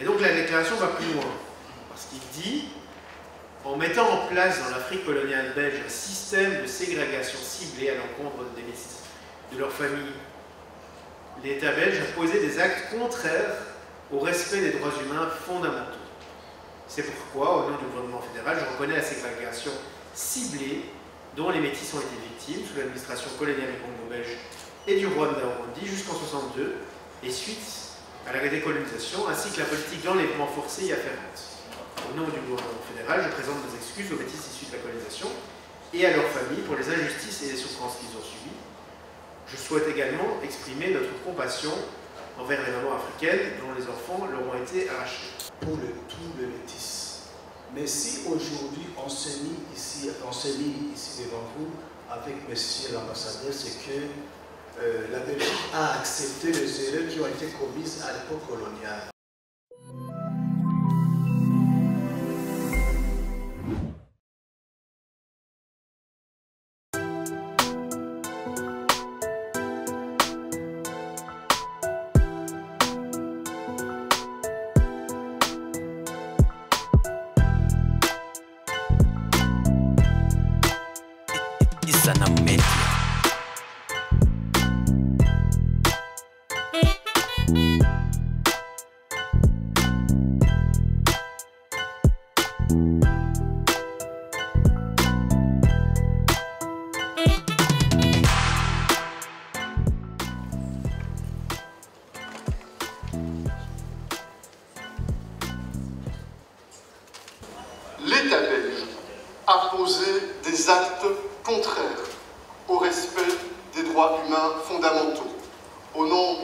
Et donc la déclaration va plus loin, parce qu'il dit, en mettant en place dans l'Afrique coloniale belge un système de ségrégation ciblée à l'encontre des métis de leur famille, l'État belge a posé des actes contraires au respect des droits humains fondamentaux. C'est pourquoi, au nom du gouvernement fédéral, je reconnais la ségrégation ciblée dont les métis ont été victimes sous l'administration coloniale du Congo belge et du Rwanda au Rwanda jusqu'en 62 et suite à la décolonisation, ainsi que la politique d'enlèvement forcé y afférente. Au nom du gouvernement fédéral, je présente nos excuses aux métis issus de la colonisation et à leurs familles pour les injustices et les souffrances qu'ils ont subies. Je souhaite également exprimer notre compassion envers les mamans africaines dont les enfants leur ont été arrachés. Pour le tout le métis. Mais si aujourd'hui on s'est mis ici, on s'est mis ici devant vous avec monsieur l'ambassadeur, c'est que la Belgique a accepté les erreurs qui ont été commises à l'époque coloniale. l'État belge a posé des actes contraires au respect des droits humains fondamentaux. Au nom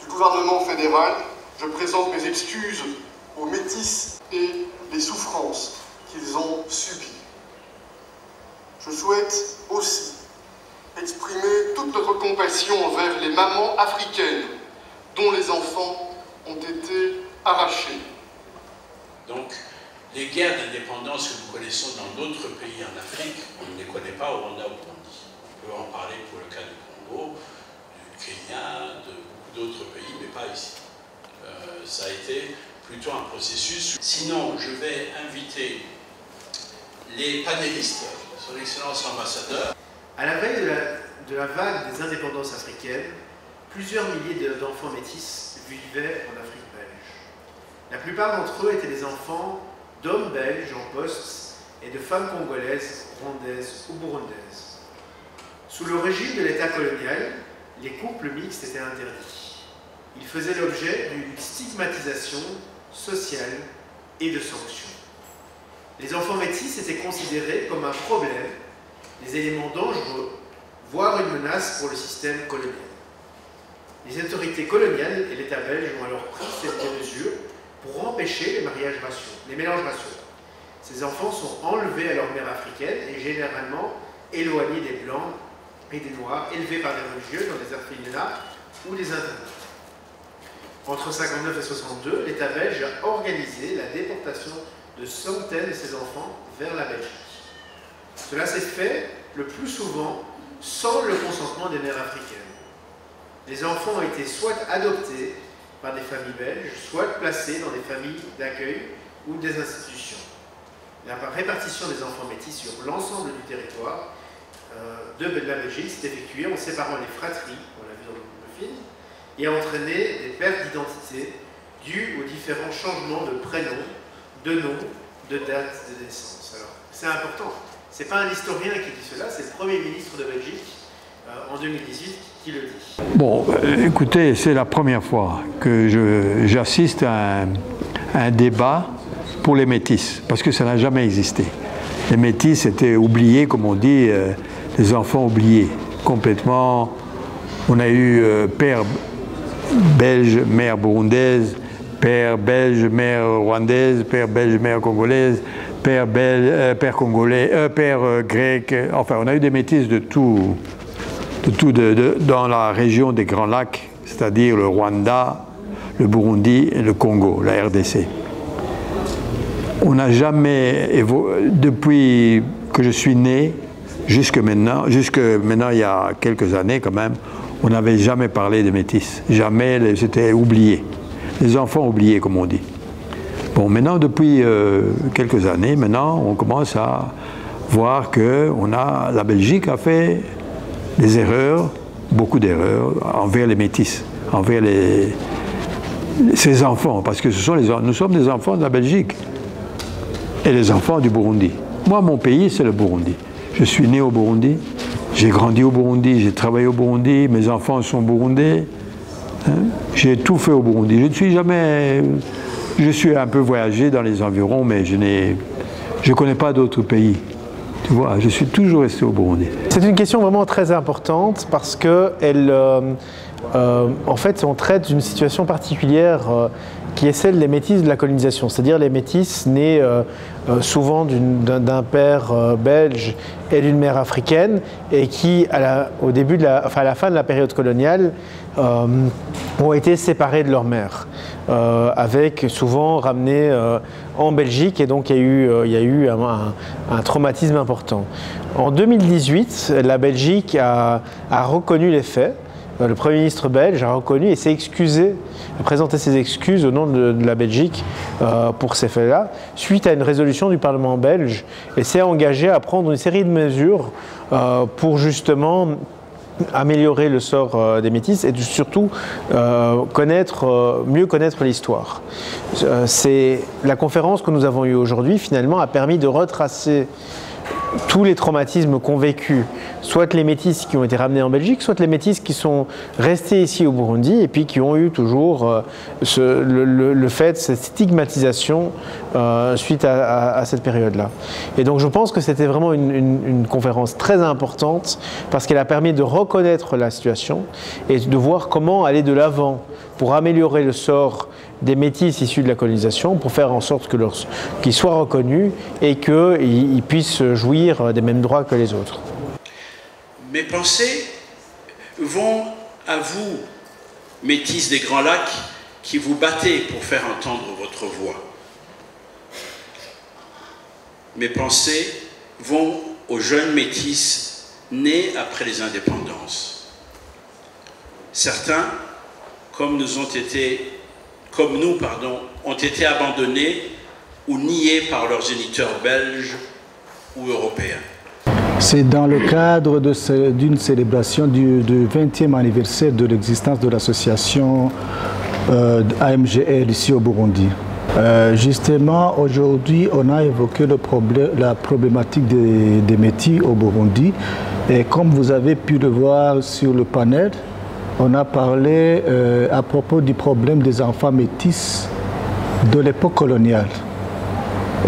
du gouvernement fédéral, je présente mes excuses aux métis et les souffrances qu'ils ont subies. Je souhaite aussi exprimer toute notre compassion envers les mamans africaines dont les enfants ont été arrachés. Donc, les guerres d'indépendance que nous connaissons dans d'autres pays en Afrique, on ne les connaît pas au Rwanda ou au Burundi. On peut en parler pour le cas du Congo, du Kenya, de beaucoup d'autres pays, mais pas ici. Euh, ça a été plutôt un processus. Sinon, je vais inviter les panélistes, son Excellence l'ambassadeur. À la veille de la, de la vague des indépendances africaines, plusieurs milliers de- d'enfants métis vivaient en Afrique belge. La plupart d'entre eux étaient des enfants d'hommes belges en poste et de femmes congolaises, rwandaises ou burundaises. Sous le régime de l'État colonial, les couples mixtes étaient interdits. Ils faisaient l'objet d'une stigmatisation sociale et de sanctions. Les enfants métis étaient considérés comme un problème, des éléments dangereux, voire une menace pour le système colonial. Les autorités coloniales et l'État belge ont alors pris cette mesure pour empêcher les mariages raciaux, les mélanges raciaux. Ces enfants sont enlevés à leur mère africaine et généralement éloignés des blancs et des noirs, élevés par des religieux dans des orphelinats ou des internats. Entre 59 et 62, l'État belge a organisé la déportation de centaines de ces enfants vers la Belgique. Cela s'est fait le plus souvent sans le consentement des mères africaines. Les enfants ont été soit adoptés par des familles belges, soit placés dans des familles d'accueil ou des institutions. La répartition des enfants métis sur l'ensemble du territoire euh, de la Belgique s'est effectuée en séparant les fratries, on l'a vu dans le film, et a entraîné des pertes d'identité dues aux différents changements de prénom, de nom, de date de naissance. Alors, c'est important. C'est pas un historien qui dit cela, c'est le Premier ministre de Belgique euh, en 2018 qui le dit. Bon, euh, écoutez, c'est la première fois que j'assiste à un, débat pour les métis, parce que ça n'a jamais existé. Les métis étaient oubliés, comme on dit, euh, les enfants oubliés, complètement. On a eu père belge, mère burundaise, père belge, mère rwandaise, père belge, mère congolaise, père, euh, congolais, euh, père euh, grec. Enfin, on a eu des métis de tout, de dans la région des Grands Lacs, c'est-à-dire le Rwanda, le Burundi et le Congo, la RDC. On n'a jamais, depuis que je suis né, jusque maintenant, jusque maintenant il y a quelques années quand même, on n'avait jamais parlé de métis. Jamais, c'était oublié. Les enfants oubliés, comme on dit. Bon, maintenant, depuis euh, quelques années, maintenant, on commence à voir que la Belgique a fait des erreurs, beaucoup d'erreurs envers les métis, envers les, ses enfants, parce que nous sommes des enfants de la Belgique et les enfants du Burundi. Moi, mon pays, c'est le Burundi. Je suis né au Burundi, j'ai grandi au Burundi, j'ai travaillé au Burundi, mes enfants sont burundais. Hein? J'ai tout fait au Burundi. Je ne suis jamais. Je suis un peu voyagé dans les environs, mais je n'ai. Je ne connais pas d'autres pays. Tu vois, je suis toujours resté au Burundi. C'est une question vraiment très importante parce que elle, euh, euh, en fait, on traite d'une situation particulière euh, qui est celle des métis de la colonisation, c'est-à-dire les métis nés euh, euh, souvent d'un père euh, belge et d'une mère africaine, et qui, à la, au début de la, enfin, à la fin de la période coloniale, ont été séparés de leur mère, avec souvent ramenés en Belgique, et donc il y a eu, il y a eu un, traumatisme important. En 2018, la Belgique a reconnu les faits. Euh, Le Premier ministre belge a reconnu et s'est excusé, a présenté ses excuses au nom de, la Belgique euh, pour ces faits-là, suite à une résolution du Parlement belge, et s'est engagé à prendre une série de mesures euh, pour justement améliorer le sort des métis et surtout mieux connaître l'histoire. C'est la conférence que nous avons eue aujourd'hui finalement a permis de retracer tous les traumatismes qu'ont vécu soit les métis qui ont été ramenés en Belgique, soit les métis qui sont restés ici au Burundi et puis qui ont eu toujours euh, le, le- le fait, cette stigmatisation euh, suite à, cette période-là. Et donc je pense que c'était vraiment une conférence très importante parce qu'elle a permis de reconnaître la situation et de voir comment aller de l'avant pour améliorer le sort des métis issus de la colonisation, pour faire en sorte qu'ils soient reconnus et qu'ils ils puissent jouir des mêmes droits que les autres. Mes pensées vont à vous, métis des Grands Lacs, qui vous battez pour faire entendre votre voix. Mes pensées vont aux jeunes métis nés après les indépendances. Certains, comme nous ont été, comme nous, pardon, ont été abandonnés ou niés par leurs géniteurs belges ou européens. C'est dans le cadre d'une célébration du, du 20e anniversaire de l'existence de l'association euh, AMGL ici au Burundi. Euh, justement, aujourd'hui, on a évoqué le problème, la problématique des, métis au Burundi. Et comme vous avez pu le voir sur le panel, on a parlé euh, à propos du problème des enfants métis de l'époque coloniale.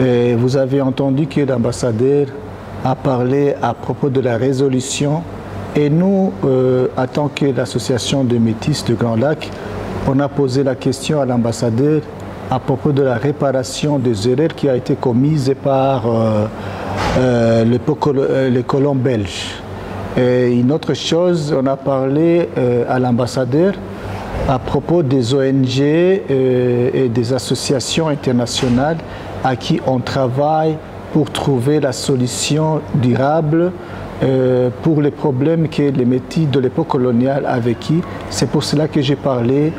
Et vous avez entendu que l'ambassadeur a parlé à propos de la résolution. Et nous, euh, en tant que l'association de métis de Grand Lac, on a posé la question à l'ambassadeur à propos de la réparation des erreurs qui a été commise par euh, les colons belges. Une autre chose, on a parlé euh, à l'ambassadeur à propos des ONG euh, et des associations internationales à qui on travaille pour trouver la solution durable euh, pour les problèmes que les métis de l'époque coloniale a vécu. C'est pour cela que j'ai parlé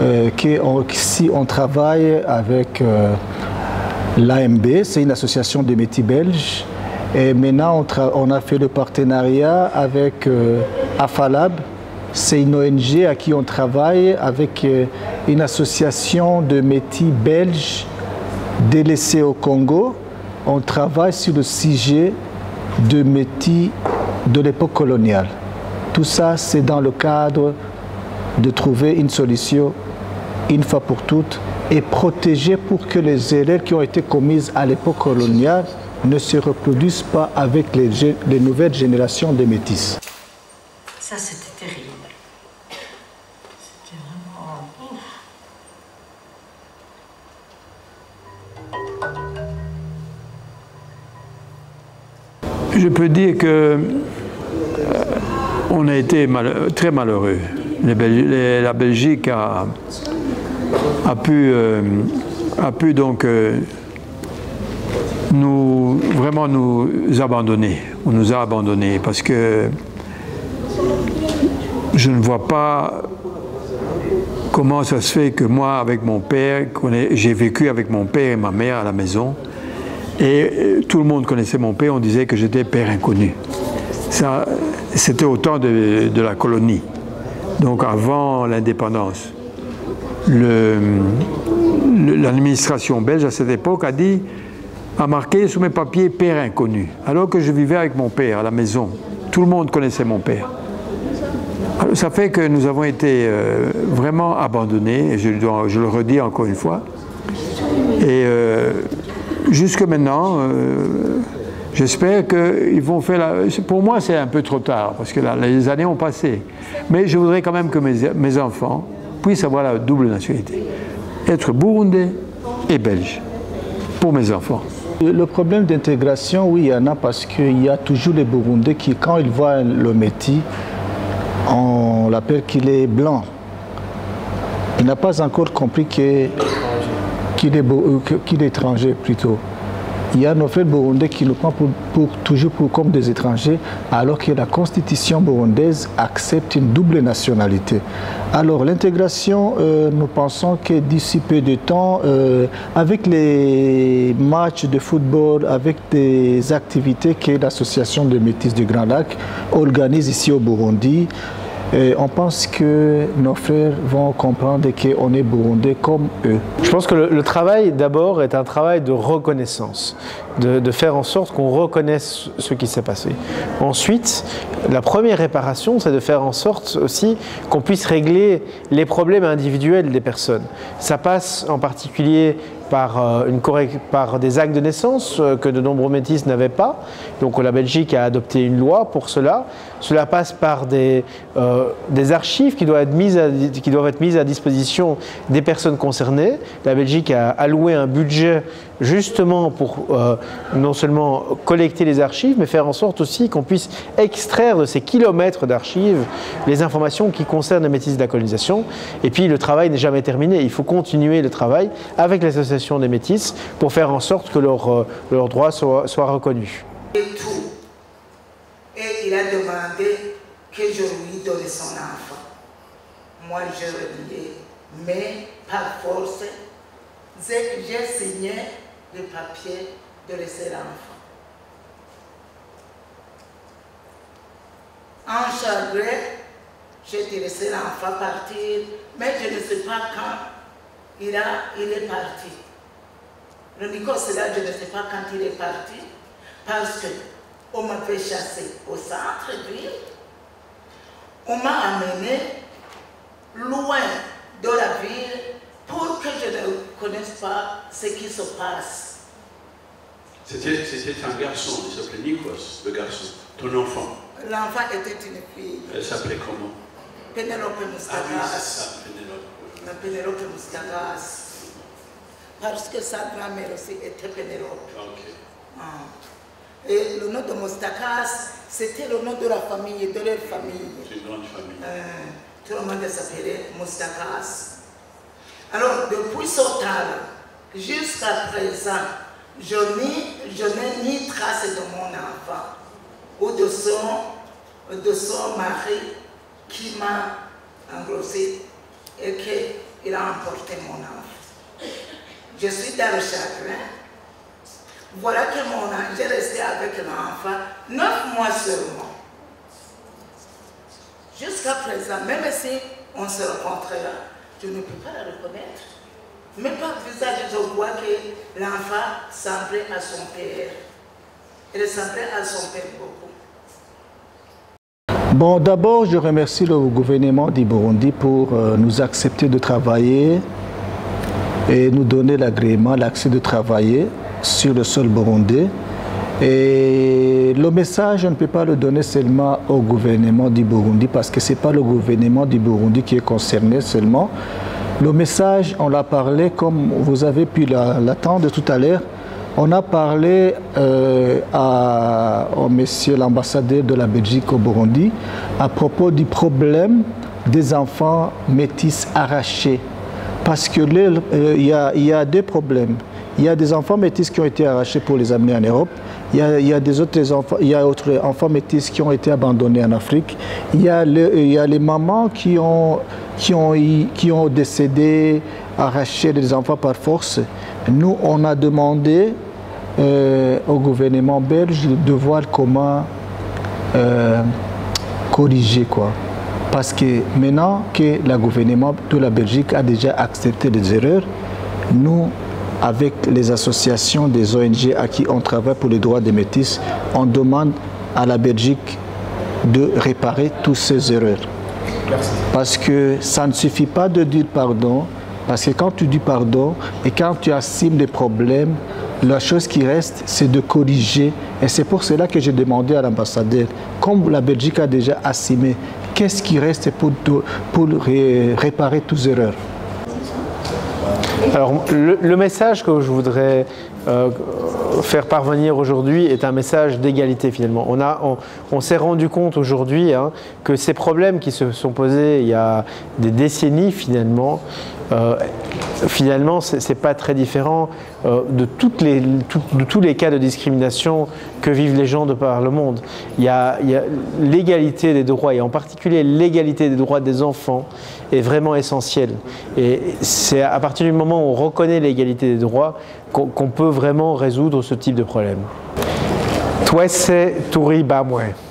euh, que on- si on travaille avec l'AMB, c'est une association de métis belges. Et maintenant, on, a fait le partenariat avec euh, AFALAB. C'est une ONG à qui on travaille avec euh, une association de métis belges délaissés au Congo. On travaille sur le sujet de métis de l'époque coloniale. Tout ça, c'est dans le cadre de trouver une solution une fois pour toutes et protéger pour que les erreurs qui ont été commises à l'époque coloniale ne se reproduisent pas avec les, nouvelles générations de métis. Ça, c'était terrible. C'était vraiment. ouf. Je peux dire que euh, on a été mal- très malheureux. Les Bel- les- la Belgique a, a pu, euh, a pu donc euh, nous vraiment nous abandonner. On nous a abandonnés parce que je ne vois pas comment ça se fait que moi, avec mon père, j'ai vécu avec mon père et ma mère à la maison, et euh, tout le monde connaissait mon père, on disait que j'étais père inconnu. Ça, c'était au temps de, la colonie, donc avant l'indépendance. L'administration belge à cette époque a dit, a marqué sur mes papiers père inconnu, alors que je vivais avec mon père à la maison. Tout le monde connaissait mon père. Alors, ça fait que nous avons été euh, vraiment abandonnés, et je, le redis encore une fois. Et euh, jusque maintenant, euh, j'espère qu'ils vont faire la... Pour moi, c'est un peu trop tard, parce que là, les années ont passé. Mais je voudrais quand même que mes, mes enfants puissent avoir la double nationalité. Être burundais et belge, pour mes enfants. Le problème d'intégration, oui, il y en a parce qu'il y a toujours les Burundais qui, quand ils voient le métis, on l'appelle qu'il est blanc. Il n'a pas encore compris qu'il est, euh, est étranger plutôt. Il y a nos frères burundais qui pour, pour- toujours pour, comme des étrangers, alors que la constitution burundaise accepte une double nationalité. Alors l'intégration, euh, nous pensons que d'ici peu de temps, euh, avec les matchs de football, avec des activités que l'association de métis du Grand Lac organise ici au Burundi, euh, on pense que nos frères vont comprendre qu'on est burundais comme eux. Je pense que le, travail, d'abord, est un travail de reconnaissance, de faire en sorte qu'on reconnaisse ce qui s'est passé. Ensuite, la première réparation, c'est de faire en sorte aussi qu'on puisse régler les problèmes individuels des personnes. Ça passe en particulier par, euh, une par des actes de naissance euh, que de nombreux métis n'avaient pas. Donc la Belgique a adopté une loi pour cela. Cela passe par des, euh, des archives qui doivent être mises à disposition des personnes concernées. La Belgique a alloué un budget justement pour euh, non seulement collecter les archives, mais faire en sorte aussi qu'on puisse extraire de ces kilomètres d'archives les informations qui concernent les métis de la colonisation. Et puis le travail n'est jamais terminé. Il faut continuer le travail avec l'association des métis pour faire en sorte que leurs euh, leurs droits soient, reconnus. et il a demandé que je lui donne son enfant. Moi, je reviens, mais par force, j'ai signé le papier de laisser l'enfant. En chagré, j'ai laissé l'enfant partir, mais je ne sais pas quand il, a, il est parti. Le là, je ne sais pas quand il est parti, parce qu'on m'avait chassé au centre-ville, on m'a amené loin de la ville pour que je ne connaisse pas ce qui se passe. C'était un garçon, il s'appelait Nikos, le garçon, ton enfant. L'enfant était une fille, Elle s'appelait comment? Pénélope Ah oui, ça, Pénélope. Pénélope. Parce que sa grand-mère aussi était Pénélope. Ok. Ah. Et le nom de Moustakas, c'était le nom de la famille, de leur famille. C'est une grande famille. Euh, tout le monde s'appelait Moustakas. Alors, depuis ce temps jusqu'à présent, je n'ai ni trace de mon enfant ou de son, mari qui m'a engrossé et qu'il a emporté mon enfant. Je suis dans le chagrin. Voilà que mon enfant, j'ai resté avec l'enfant neuf mois seulement. Jusqu'à présent, même si on se rencontrera, je ne peux pas la reconnaître. Même par visage, je vois que l'enfant semblait à son père. Il ressemblait à son père beaucoup. Bon, d'abord, je remercie le gouvernement du Burundi pour euh, nous accepter de travailler et nous donner l'agrément, l'accès de travailler sur le sol burundais. Et le message, je ne peux pas le donner seulement au gouvernement du Burundi parce que ce n'est pas le gouvernement du Burundi qui est concerné seulement. Le message, on l'a parlé comme vous avez pu la- l'attendre tout à l'heure. On a parlé euh, à, au monsieur l'ambassadeur de la Belgique au Burundi à propos du problème des enfants métis arrachés. Parce que euh, il y a deux problèmes. Il y a des enfants métis qui ont été arrachés pour les amener en Europe. Il y a, il y a des enfants, il y a enfants métis qui ont été abandonnés en Afrique. Il y a, il y a les mamans qui ont qui ont, qui ont décédé, arraché des enfants par force, nous, on a demandé euh, au gouvernement belge de voir comment euh, corriger quoi. Parce que maintenant que le gouvernement de la Belgique a déjà accepté les erreurs, nous, avec les associations des ONG à qui on travaille pour les droits des métis, on demande à la Belgique de réparer toutes ces erreurs. Parce que ça ne suffit pas de dire pardon, parce que quand tu dis pardon et quand tu assumes des problèmes, la chose qui reste, c'est de corriger. Et c'est pour cela que j'ai demandé à l'ambassadeur, comme la Belgique a déjà assumé, qu'est-ce qui reste pour, pour ré- réparer toutes les erreurs? Alors, le, message que je voudrais euh, faire parvenir aujourd'hui est un message d'égalité finalement. On s'est rendu compte aujourd'hui hein, que ces problèmes qui se sont posés il y a des décennies finalement, euh, finalement c'est c'est pas très différent euh, de, toutes les, tous les cas de discrimination que vivent les gens de par le monde. Il y a, l'égalité des droits et en particulier l'égalité des droits des enfants est vraiment essentielle. Et c'est à partir du moment où on reconnaît l'égalité des droits qu'on peut vraiment résoudre ce type de problème. Toi, c'est Touri Bamwe.